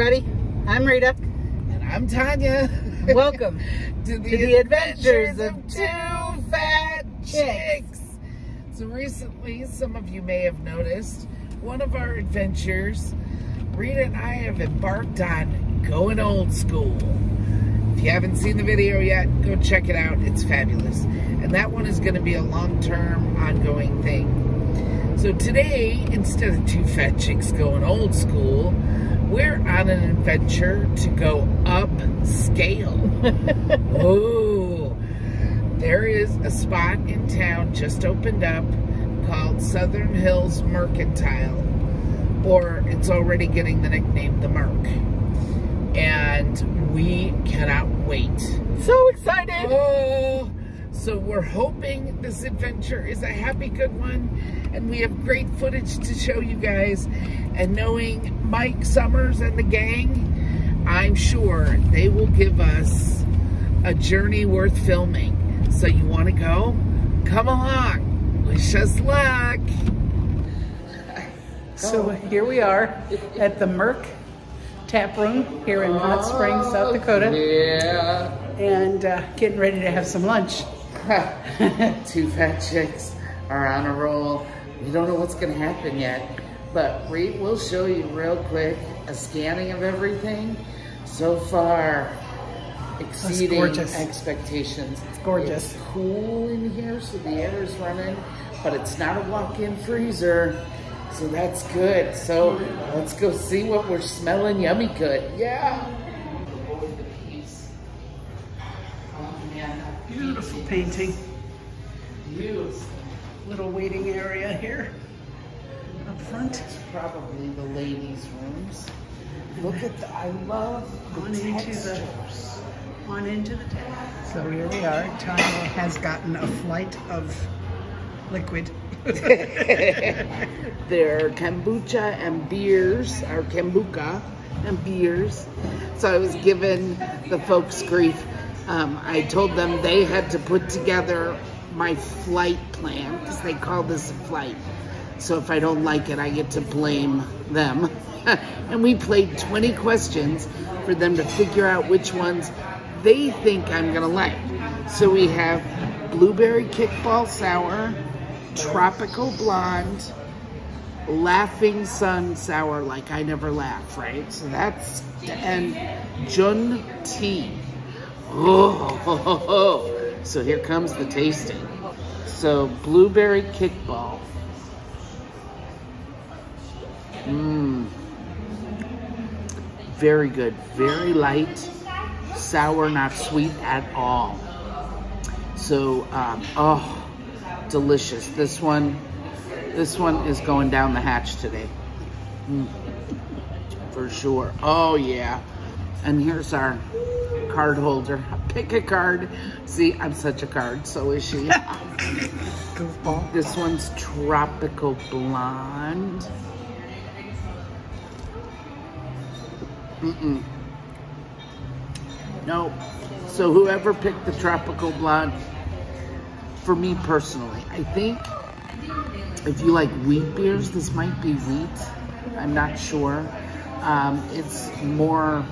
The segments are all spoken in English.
everybody. I'm Rita. And I'm Tanya. Welcome to, the to the adventures adventures of two fat chicks. chicks. So recently, some of you may have noticed, one of our adventures, Rita and I have embarked on going old school. If you haven't seen the video yet, go check it out. It's fabulous. And that one is going to be a long-term, ongoing thing. So today, instead of two fat chicks going old school, we're on an adventure to go upscale. oh, there is a spot in town just opened up called Southern Hills Mercantile, or it's already getting the nickname the Merc. And we cannot wait. So excited. Oh, so we're hoping this adventure is a happy, good one, and we have great footage to show you guys. And knowing Mike Summers and the gang, I'm sure they will give us a journey worth filming. So you want to go? Come along. Wish us luck. So here we are at the Merc Tap Room here in Hot Springs, South Dakota, Yeah. and uh, getting ready to have some lunch. Two fat chicks are on a roll. We don't know what's going to happen yet, but we will show you real quick a scanning of everything. So far, exceeding expectations. It's gorgeous. It's cool in here, so the air is running, but it's not a walk-in freezer. So that's good. So let's go see what we're smelling yummy good. Yeah. Beautiful painting. Beautiful. Little waiting area here up front. probably the ladies' rooms. Look at the, I love the On into the- On into the tap. So here we are. Tanya has gotten a flight of liquid. They're kombucha and beers, or kombucha and beers. So I was giving the folks grief. Um, I told them they had to put together my flight plan because they call this a flight. So if I don't like it, I get to blame them. and we played 20 questions for them to figure out which ones they think I'm gonna like. So we have blueberry kickball sour, tropical blonde, laughing sun sour like I never laugh, right? So that's and Jun tea. Oh, so here comes the tasting. So blueberry kickball. Mmm. Very good. Very light. Sour, not sweet at all. So, um, oh, delicious. This one, this one is going down the hatch today. Mm, for sure. Oh, yeah. And here's our card holder. Pick a card. See, I'm such a card. So is she. This one's Tropical Blonde. Mm-mm. No. So whoever picked the Tropical Blonde, for me personally, I think if you like wheat beers, this might be wheat. I'm not sure. Um, it's more,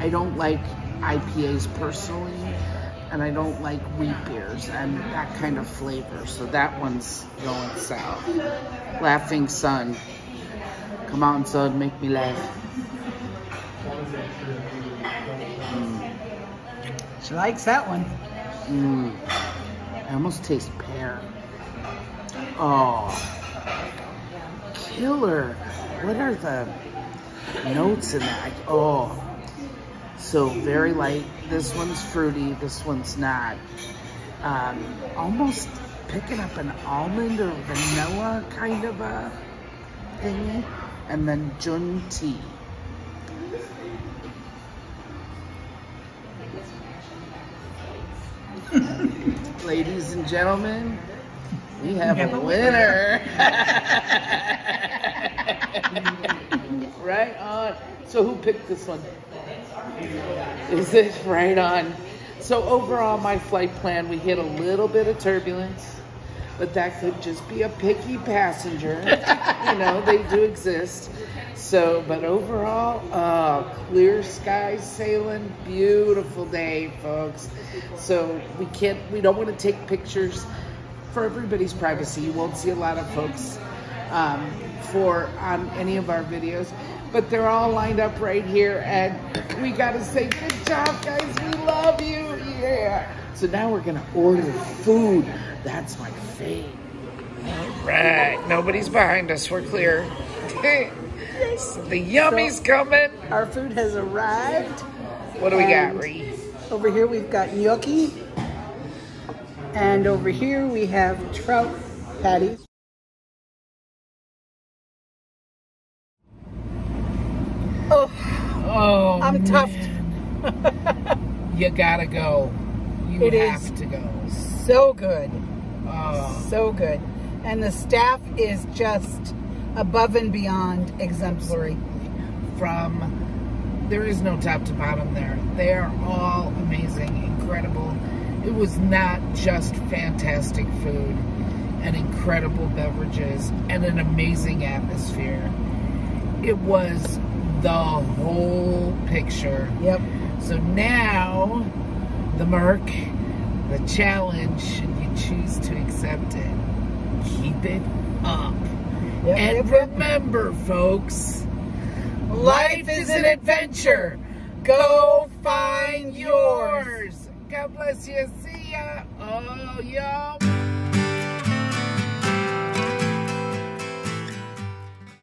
I don't like IPAs personally, and I don't like wheat beers and that kind of flavor. So that one's going south. Laughing Sun. Come on, son, make me laugh. Mm. She likes that one. Mmm. I almost taste pear. Oh. Killer. What are the notes in that? Oh. So very light. This one's fruity. This one's not. Um, almost picking up an almond or vanilla kind of a thingy. And then Jun tea. Ladies and gentlemen, we have, have a a winner. right on. So who picked this one? Is it right on? So overall, my flight plan, we hit a little bit of turbulence. but that could just be a picky passenger. you know, they do exist. So, but overall, uh, clear skies sailing, beautiful day, folks. So we can't, we don't want to take pictures for everybody's privacy. You won't see a lot of folks um, for on any of our videos, but they're all lined up right here, and we got to say, good job, guys. We love you. Yeah. So now we're gonna order food. That's my fave. All right, nobody's behind us. We're clear. the yummy's So- coming. Our food has arrived. What do we got, Ree? Over here we've got gnocchi. And over here we have trout patties. Oh, Oh, I'm tough. You gotta go. You It have is. to go. So good. Oh, So good. And the staff is just above and beyond exemplary. from there is no top to bottom there. They are all amazing, incredible. It was not just fantastic food and incredible beverages and an amazing atmosphere. It was the whole picture. Yep. So now, the mark, the challenge, should you choose to accept it, keep it up. Yep, and yep, yep. remember, folks, life is an adventure. Go find yours. God bless you. See ya. Oh, yo.